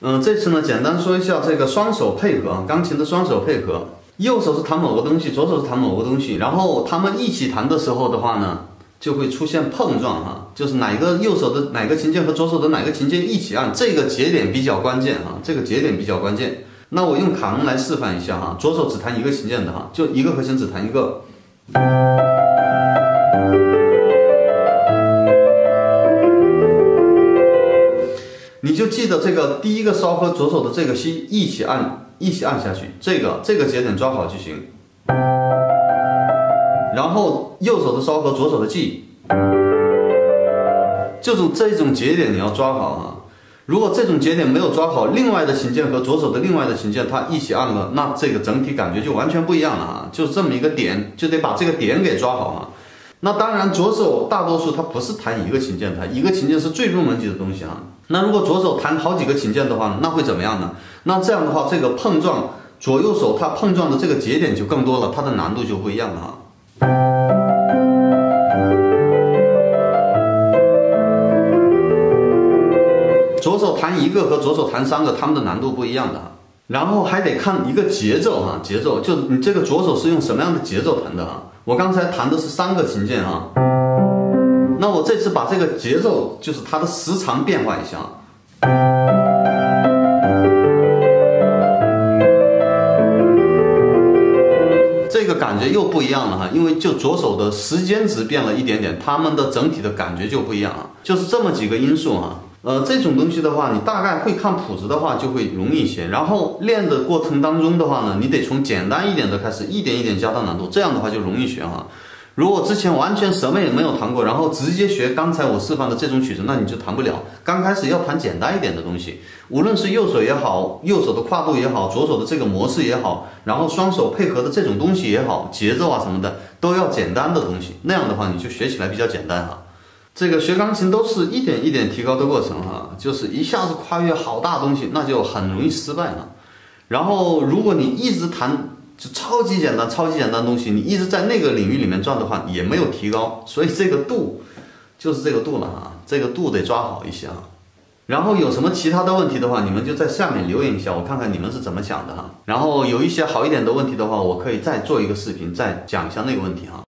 嗯，这次呢，简单说一下这个双手配合啊，钢琴的双手配合，右手是弹某个东西，左手是弹某个东西，然后他们一起弹的时候的话呢，就会出现碰撞哈，就是哪个右手的哪个琴键和左手的哪个琴键一起按，这个节点比较关键哈，这个节点比较关键。那我用卡农来示范一下哈，左手只弹一个琴键的哈，就一个和弦只弹一个。记得这个第一个烧和左手的这个西一起按，一起按下去，这个这个节点抓好就行。然后右手的烧和左手的 G，这种这种节点你要抓好啊。如果这种节点没有抓好，另外的琴键和左手的另外的琴键它一起按了，那这个整体感觉就完全不一样了啊。就这么一个点，就得把这个点给抓好啊。那当然，左手大多数它不是弹一个琴键，它一个琴键是最入门级的东西啊。那如果左手弹好几个琴键的话，那会怎么样呢？那这样的话，这个碰撞左右手它碰撞的这个节点就更多了，它的难度就不一样了啊。左手弹一个和左手弹三个，他们的难度不一样的。然后还得看一个节奏哈，节奏就你这个左手是用什么样的节奏弹的啊？我刚才弹的是三个琴键啊，那我这次把这个节奏就是它的时长变化一下，这个感觉又不一样了哈，因为就左手的时间值变了一点点，它们的整体的感觉就不一样啊，就是这么几个因素哈。呃，这种东西的话，你大概会看谱子的话，就会容易一些。然后练的过程当中的话呢，你得从简单一点的开始，一点一点加大难度，这样的话就容易学哈。如果之前完全什么也没有弹过，然后直接学刚才我示范的这种曲子，那你就弹不了。刚开始要弹简单一点的东西，无论是右手也好，右手的跨度也好，左手的这个模式也好，然后双手配合的这种东西也好，节奏啊什么的都要简单的东西，那样的话你就学起来比较简单哈。这个学钢琴都是一点一点提高的过程哈，就是一下子跨越好大东西，那就很容易失败了。然后如果你一直弹就超级简单、超级简单的东西，你一直在那个领域里面转的话，也没有提高。所以这个度就是这个度了啊，这个度得抓好一些啊。然后有什么其他的问题的话，你们就在下面留言一下，我看看你们是怎么想的哈。然后有一些好一点的问题的话，我可以再做一个视频，再讲一下那个问题哈。